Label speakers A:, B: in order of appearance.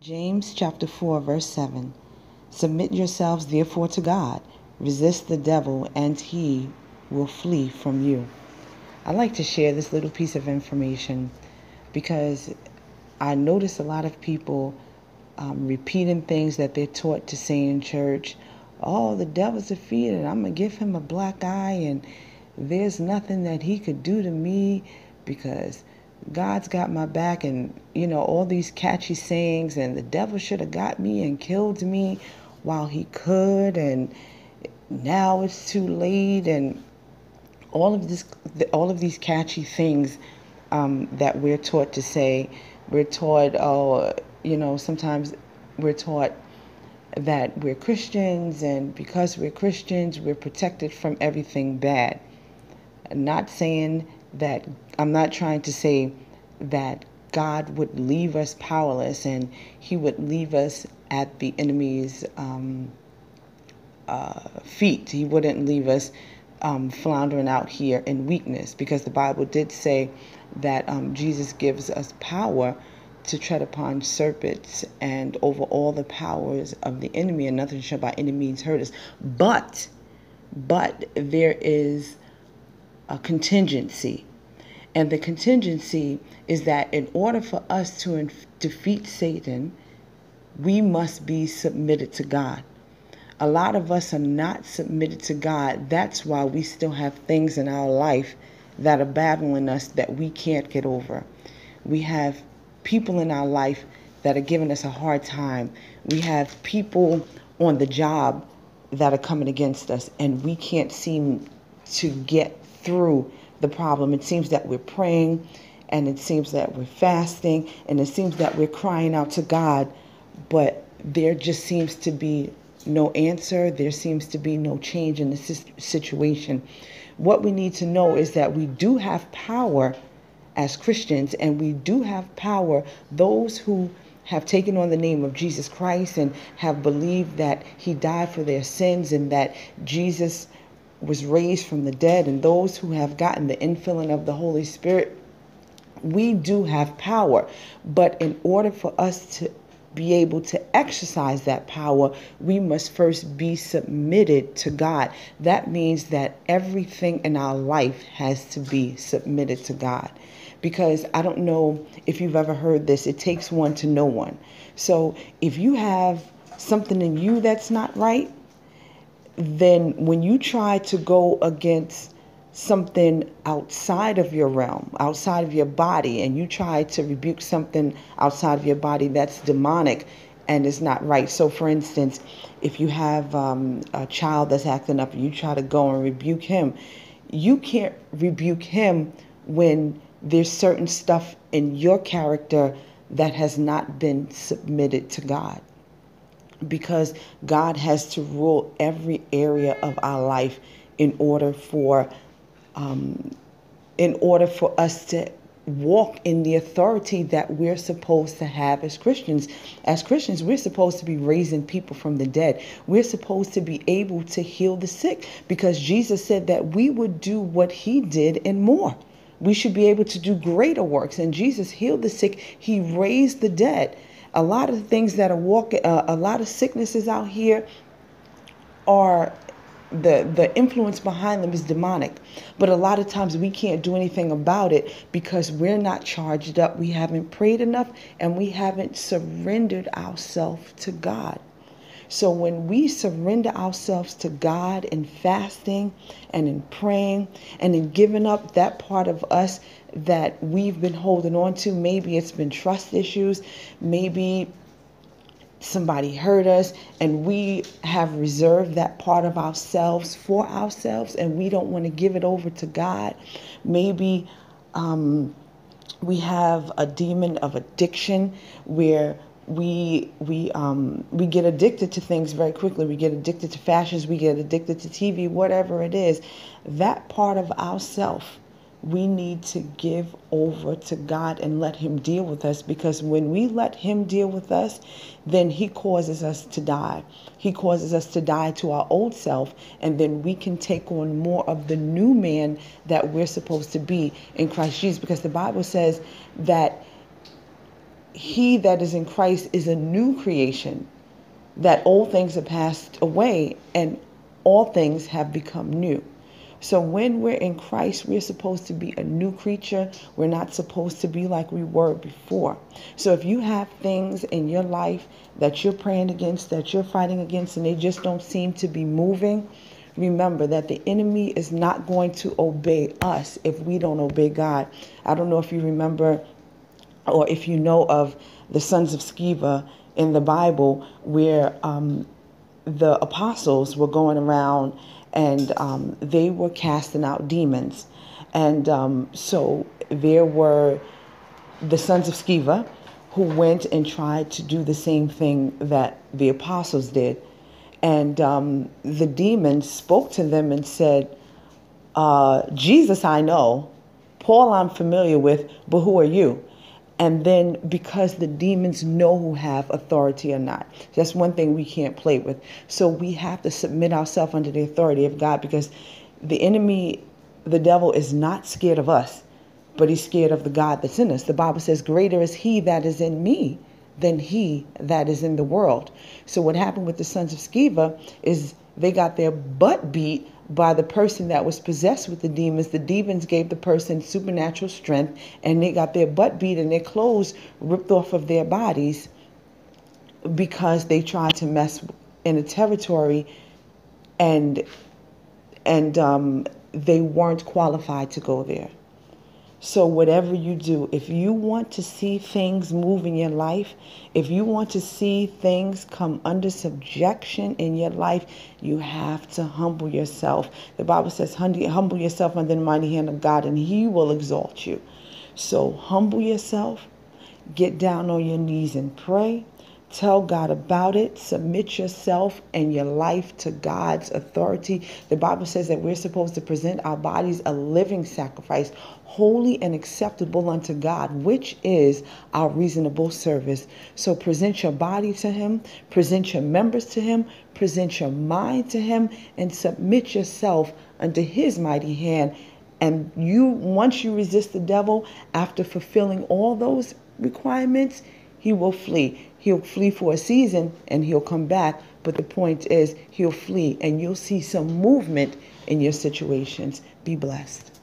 A: James chapter 4, verse 7. Submit yourselves therefore to God. Resist the devil, and he will flee from you. I like to share this little piece of information because I notice a lot of people um, repeating things that they're taught to say in church. Oh, the devil's defeated. I'm going to give him a black eye, and there's nothing that he could do to me because God's got my back, and you know, all these catchy sayings, and the devil should have got me and killed me while he could, and now it's too late, and all of this, all of these catchy things um, that we're taught to say. We're taught, oh, you know, sometimes we're taught that we're Christians, and because we're Christians, we're protected from everything bad. not saying that I'm not trying to say that God would leave us powerless and He would leave us at the enemy's um, uh, feet. He wouldn't leave us um, floundering out here in weakness because the Bible did say that um, Jesus gives us power to tread upon serpents and over all the powers of the enemy, and nothing shall by any means hurt us. But, but there is a contingency. And the contingency is that in order for us to inf- defeat Satan, we must be submitted to God. A lot of us are not submitted to God. That's why we still have things in our life that are battling us that we can't get over. We have people in our life that are giving us a hard time. We have people on the job that are coming against us, and we can't seem to get through the problem. It seems that we're praying and it seems that we're fasting and it seems that we're crying out to God, but there just seems to be no answer. There seems to be no change in the situation. What we need to know is that we do have power as Christians and we do have power. Those who have taken on the name of Jesus Christ and have believed that he died for their sins and that Jesus was raised from the dead and those who have gotten the infilling of the Holy Spirit, we do have power. But in order for us to be able to exercise that power, we must first be submitted to God. That means that everything in our life has to be submitted to God. Because I don't know if you've ever heard this, it takes one to know one. So if you have something in you that's not right, then when you try to go against something outside of your realm, outside of your body, and you try to rebuke something outside of your body that's demonic and is not right. So, for instance, if you have um, a child that's acting up and you try to go and rebuke him, you can't rebuke him when there's certain stuff in your character that has not been submitted to God because God has to rule every area of our life in order for um, in order for us to walk in the authority that we're supposed to have as Christians. As Christians, we're supposed to be raising people from the dead. We're supposed to be able to heal the sick because Jesus said that we would do what he did and more. We should be able to do greater works. And Jesus healed the sick, he raised the dead a lot of things that are walking, uh, a lot of sicknesses out here are the the influence behind them is demonic. But a lot of times we can't do anything about it because we're not charged up. We haven't prayed enough and we haven't surrendered ourselves to god so when we surrender ourselves to god in fasting and in praying and in giving up that part of us that we've been holding on to. Maybe it's been trust issues. Maybe somebody hurt us and we have reserved that part of ourselves for ourselves and we don't want to give it over to God. Maybe um, we have a demon of addiction where we we um, we get addicted to things very quickly. We get addicted to fashions. We get addicted to TV, whatever it is. That part of ourself we need to give over to God and let Him deal with us because when we let Him deal with us, then He causes us to die. He causes us to die to our old self, and then we can take on more of the new man that we're supposed to be in Christ Jesus because the Bible says that he that is in Christ is a new creation, that old things have passed away and all things have become new. So when we're in Christ, we're supposed to be a new creature. We're not supposed to be like we were before. So if you have things in your life that you're praying against, that you're fighting against, and they just don't seem to be moving, remember that the enemy is not going to obey us if we don't obey God. I don't know if you remember or if you know of the sons of Sceva in the Bible where um, the apostles were going around and um, they were casting out demons. And um, so there were the sons of Sceva who went and tried to do the same thing that the apostles did. And um, the demons spoke to them and said, uh, Jesus, I know. Paul, I'm familiar with, but who are you? And then because the demons know who have authority or not. That's one thing we can't play with. So we have to submit ourselves under the authority of god because the enemy the devil is not scared of us but he's scared of the god that's in us. The bible says greater is he that is in me than he that is in the world. So what happened with the sons of sceva is they got their butt beat by the person that was possessed with the demons. The demons gave the person supernatural strength and they got their butt beat and their clothes ripped off of their bodies because they tried to mess in a territory and and um, they weren't qualified to go there. So, whatever you do, if you want to see things move in your life, if you want to see things come under subjection in your life, you have to humble yourself. The Bible says, humble yourself under the mighty hand of God, and He will exalt you. So, humble yourself, get down on your knees and pray. Tell God about it. Submit yourself and your life to God's authority. The Bible says that we're supposed to present our bodies a living sacrifice, holy and acceptable unto God, which is our reasonable service. So present your body to Him, present your members to Him, present your mind to Him, and submit yourself unto His mighty hand. And you, once you resist the devil, after fulfilling all those requirements, he will flee. He'll flee for a season and he'll come back. But the point is, he'll flee and you'll see some movement in your situations. Be blessed.